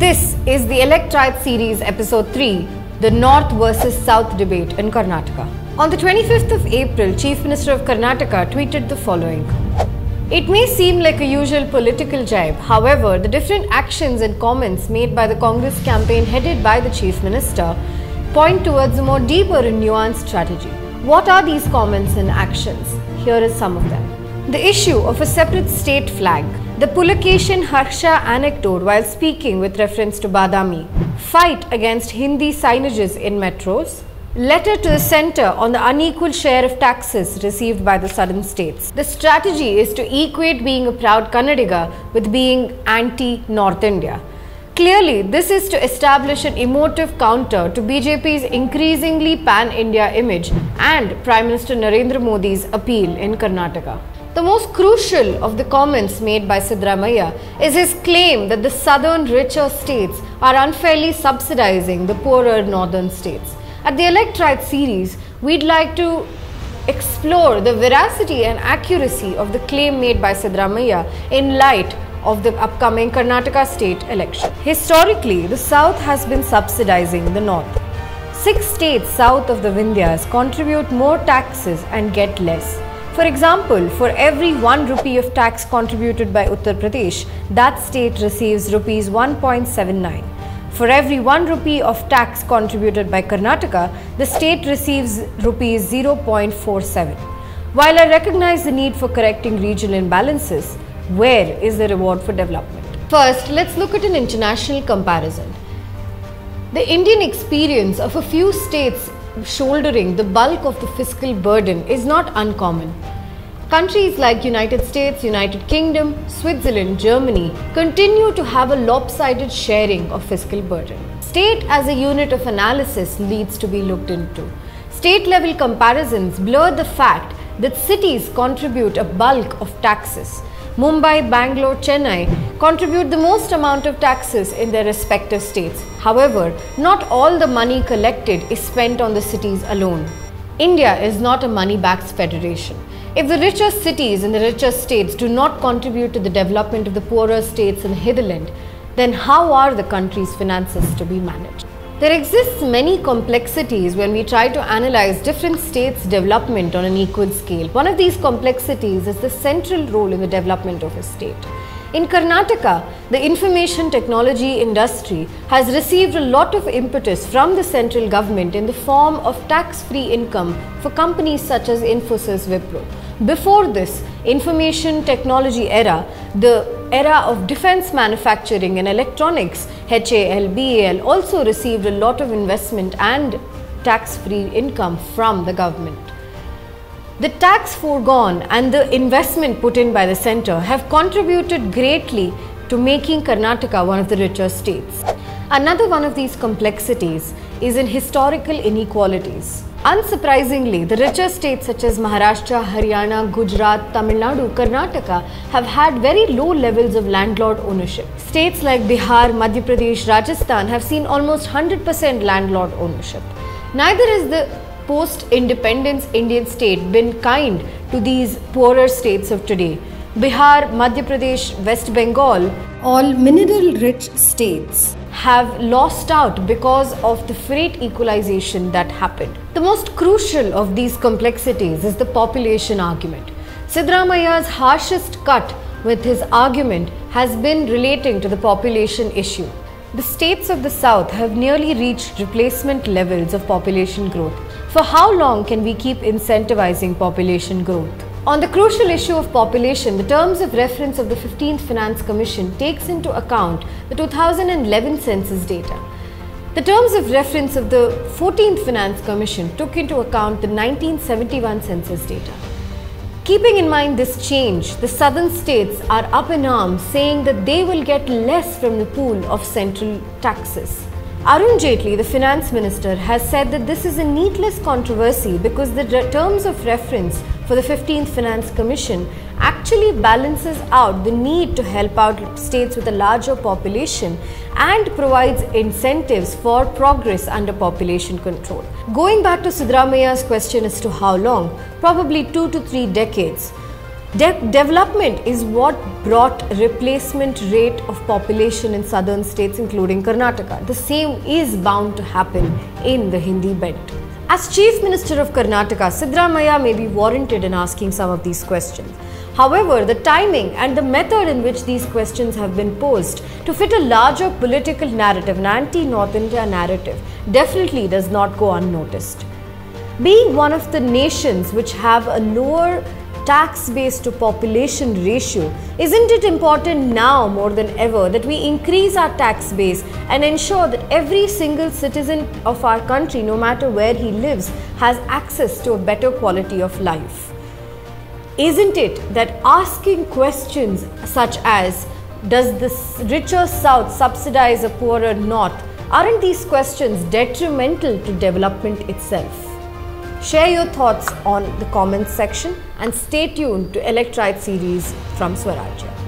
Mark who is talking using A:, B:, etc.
A: This is the Elect Right series, episode 3 The North versus South debate in Karnataka. On the 25th of April, Chief Minister of Karnataka tweeted the following It may seem like a usual political jibe, however, the different actions and comments made by the Congress campaign headed by the Chief Minister point towards a more deeper and nuanced strategy. What are these comments and actions? Here is some of them. The issue of a separate state flag, the Pulakeshin Harsha anecdote while speaking with reference to Badami, fight against Hindi signages in metros, letter to the centre on the unequal share of taxes received by the southern states. The strategy is to equate being a proud Kannadiga with being anti North India. Clearly, this is to establish an emotive counter to BJP's increasingly pan India image and Prime Minister Narendra Modi's appeal in Karnataka. The most crucial of the comments made by Siddaramaiah is his claim that the southern richer states are unfairly subsidizing the poorer northern states. At the Elect Right series, we'd like to explore the veracity and accuracy of the claim made by Siddaramaiah in light of the upcoming Karnataka state election. Historically, the South has been subsidizing the North. Six states south of the Vindhyas contribute more taxes and get less. For example, for every 1 rupee of tax contributed by Uttar Pradesh, that state receives rupees 1.79. For every 1 rupee of tax contributed by Karnataka, the state receives rupees 0.47. While I recognize the need for correcting regional imbalances, where is the reward for development? First, let's look at an international comparison. The Indian experience of a few states shouldering the bulk of the fiscal burden is not uncommon. Countries like United States, United Kingdom, Switzerland, Germany continue to have a lopsided sharing of fiscal burden. State as a unit of analysis needs to be looked into. State level comparisons blur the fact that cities contribute a bulk of taxes Mumbai, Bangalore, Chennai contribute the most amount of taxes in their respective states. However, not all the money collected is spent on the cities alone. India is not a money backed federation. If the richer cities and the richer states do not contribute to the development of the poorer states in the hinterland, then how are the country's finances to be managed? There exists many complexities when we try to analyze different states' development on an equal scale. One of these complexities is the central role in the development of a state. In Karnataka, the information technology industry has received a lot of impetus from the central government in the form of tax-free income for companies such as Infosys Wipro. Before this information technology era, the era of defense manufacturing and electronics, HAL, BAL also received a lot of investment and tax-free income from the government. The tax foregone and the investment put in by the centre have contributed greatly to making Karnataka one of the richer states. Another one of these complexities is in historical inequalities. Unsurprisingly, the richer states such as Maharashtra, Haryana, Gujarat, Tamil Nadu, Karnataka have had very low levels of landlord ownership. States like Bihar, Madhya Pradesh, Rajasthan have seen almost 100% landlord ownership. Neither is the post independence Indian state been kind to these poorer states of today. Bihar, Madhya Pradesh, West Bengal, all mineral rich states have lost out because of the freight equalization that happened. The most crucial of these complexities is the population argument. Siddaramaiah's harshest cut with his argument has been relating to the population issue. The states of the south have nearly reached replacement levels of population growth. For how long can we keep incentivizing population growth? On the crucial issue of population, the terms of reference of the 15th Finance Commission takes into account the 2011 census data. The terms of reference of the 14th Finance Commission took into account the 1971 census data. Keeping in mind this change, the southern states are up in arms saying that they will get less from the pool of central taxes. Arun Jaitley, the finance minister, has said that this is a needless controversy because the terms of reference for the 15th Finance Commission actually balances out the need to help out states with a larger population and provides incentives for progress under population control. Going back to Siddaramaiah's question as to how long, probably two to three decades. De- development is what brought replacement rate of population in southern states including Karnataka. The same is bound to happen in the Hindi belt. As Chief Minister of Karnataka, Siddaramaiah may be warranted in asking some of these questions. However, the timing and the method in which these questions have been posed to fit a larger political narrative, an anti North India narrative, definitely does not go unnoticed. Being one of the nations which have a lower tax base to population ratio, isn't it important now more than ever that we increase our tax base and ensure that every single citizen of our country, no matter where he lives, has access to a better quality of life? Isn't it that asking questions such as, does the richer South subsidize a poorer North? Aren't these questions detrimental to development itself? Share your thoughts on the comments section and stay tuned to Elect Right series from Swarajya.